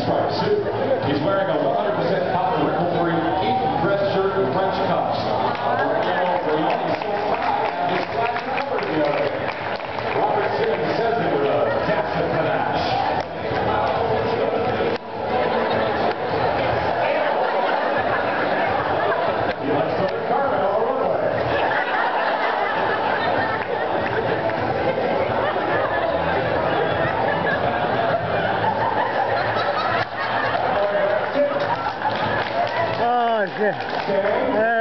pinstripe suit. He's wearing a 100% Güzel. Evet.